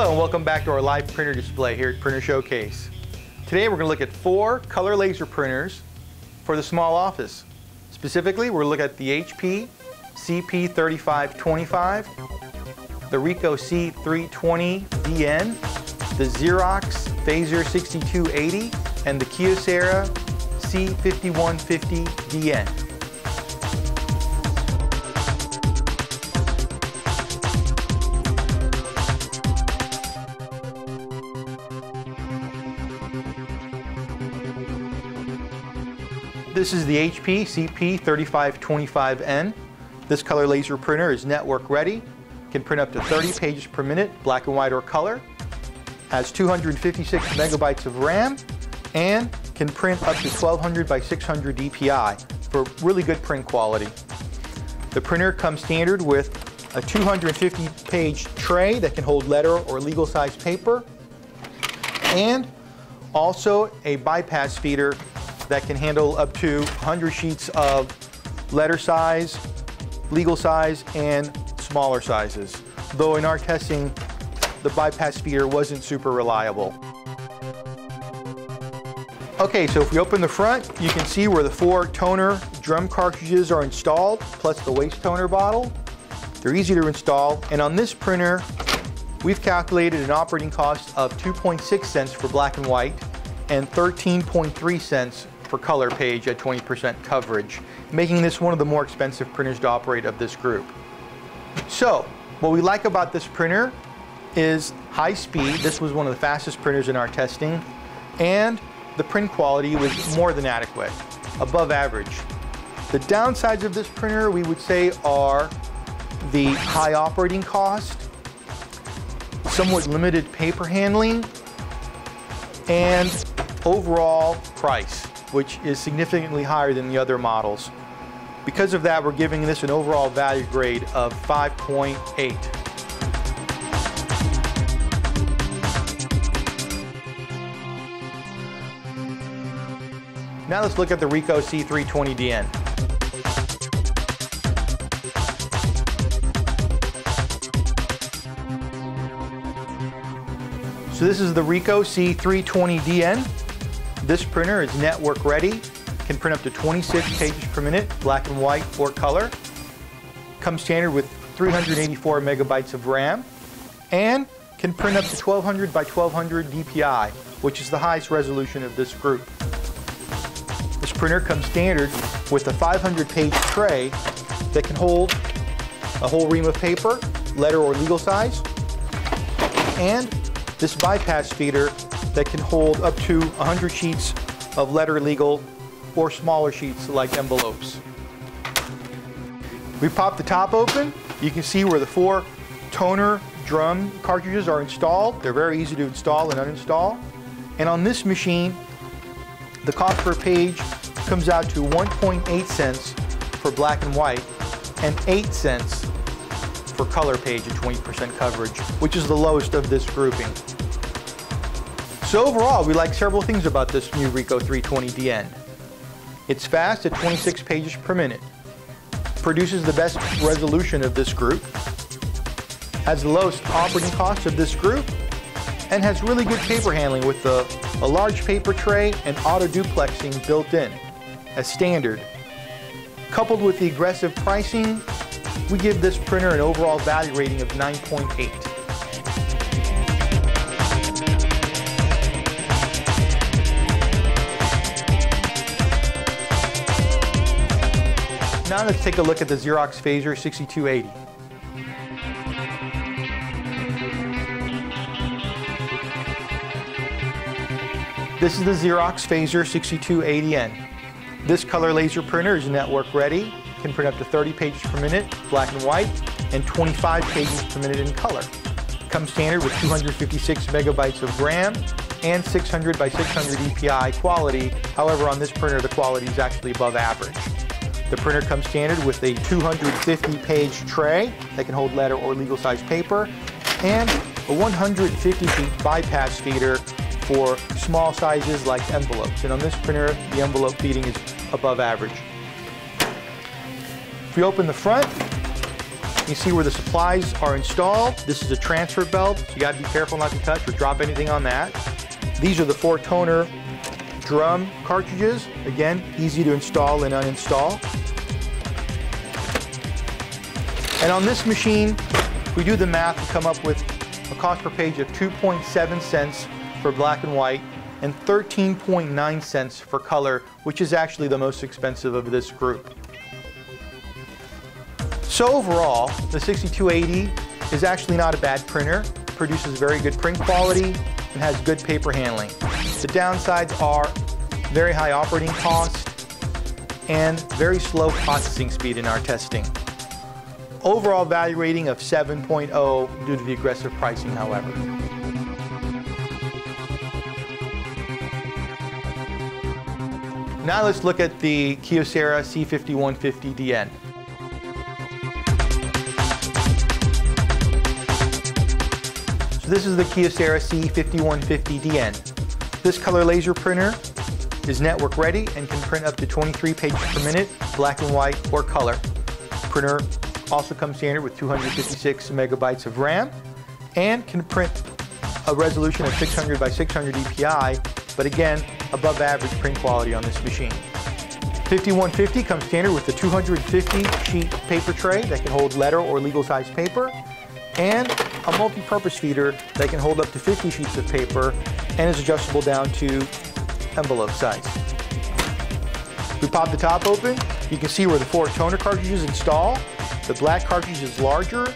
Hello and welcome back to our live printer display here at Printer Showcase. Today we're going to look at four color laser printers for the small office. Specifically, we're looking at the HP CP3525, the Ricoh C320DN, the Xerox Phaser 6280, and the Kyocera C5150DN. This is the HP CP3525N. This color laser printer is network ready, can print up to 30 pages per minute, black and white or color, has 256 megabytes of RAM, and can print up to 1200 by 600 dpi for really good print quality. The printer comes standard with a 250 page tray that can hold letter or legal size paper, and also a bypass feeder that can handle up to 100 sheets of letter size, legal size, and smaller sizes. Though in our testing, the bypass feeder wasn't super reliable. Okay, so if we open the front, you can see where the four toner drum cartridges are installed, plus the waste toner bottle. They're easy to install, and on this printer, we've calculated an operating cost of 2.6 cents for black and white and 13.3 cents for color page at 20% coverage, making this one of the more expensive printers to operate of this group. So, what we like about this printer is high speed. This was one of the fastest printers in our testing. And the print quality was more than adequate, above average. The downsides of this printer, we would say, are the high operating cost, somewhat limited paper handling, and overall price which is significantly higher than the other models. Because of that, we're giving this an overall value grade of 5.8. Now let's look at the Ricoh C320DN. So this is the Ricoh C320DN. This printer is network ready, can print up to 26 pages per minute, black and white or color. Comes standard with 384 megabytes of RAM and can print up to 1200 by 1200 DPI, which is the highest resolution of this group. This printer comes standard with a 500 page tray that can hold a whole ream of paper, letter or legal size, and this bypass feeder that can hold up to 100 sheets of letter legal or smaller sheets like envelopes. We pop the top open. You can see where the four toner drum cartridges are installed. They're very easy to install and uninstall. And on this machine, the cost per page comes out to 1.8 cents for black and white and 8 cents for color page at 20% coverage, which is the lowest of this grouping. So overall, we like several things about this new Ricoh 320DN. It's fast at 26 pages per minute, produces the best resolution of this group, has the lowest operating cost of this group, and has really good paper handling with the, a large paper tray and auto duplexing built in as standard. Coupled with the aggressive pricing, we give this printer an overall value rating of 9.8. Now let's take a look at the Xerox Phaser 6280. This is the Xerox Phaser 6280N. This color laser printer is network ready, can print up to 30 pages per minute, black and white, and 25 pages per minute in color. Comes standard with 256 megabytes of RAM and 600 by 600 DPI quality. However, on this printer, the quality is actually above average. The printer comes standard with a 250 page tray that can hold letter or legal size paper and a 150 feet bypass feeder for small sizes like envelopes. And on this printer, the envelope feeding is above average. If we open the front, You see where the supplies are installed. This is a transfer belt, so you gotta be careful not to touch or drop anything on that. These are the four toner drum cartridges. Again, easy to install and uninstall. And on this machine, we do the math, to come up with a cost per page of 2.7 cents for black and white and 13.9 cents for color, which is actually the most expensive of this group. So overall, the 6280 is actually not a bad printer, produces very good print quality, and has good paper handling. The downsides are very high operating cost and very slow processing speed in our testing. Overall value rating of 7.0 due to the aggressive pricing, however. Now let's look at the Kyocera C5150DN. So this is the Kyocera C5150DN. This color laser printer is network ready and can print up to 23 pages per minute, black and white or color. Printer also comes standard with 256 megabytes of RAM and can print a resolution of 600 by 600 dpi, but again, above average print quality on this machine. 5150 comes standard with the 250 sheet paper tray that can hold letter or legal size paper and a multi-purpose feeder that can hold up to 50 sheets of paper and is adjustable down to envelope size. We pop the top open, you can see where the four toner cartridges install. The black cartridge is larger,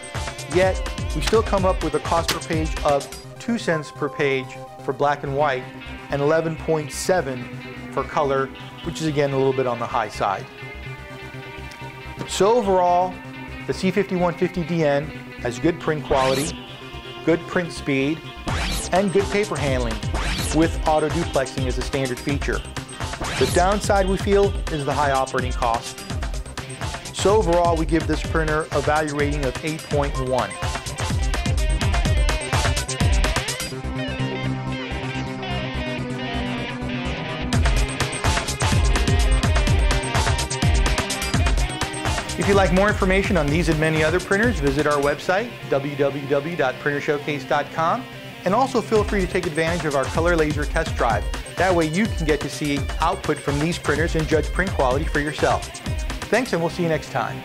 yet we still come up with a cost per page of 2 cents per page for black and white and 11.7 for color, which is again a little bit on the high side. So overall, the C5150DN has good print quality, good print speed, and good paper handling with auto duplexing as a standard feature. The downside we feel is the high operating cost. So overall, we give this printer a value rating of 8.1. If you'd like more information on these and many other printers, visit our website, www.printershowcase.com, and also feel free to take advantage of our color laser test drive. That way you can get to see output from these printers and judge print quality for yourself. Thanks and we'll see you next time.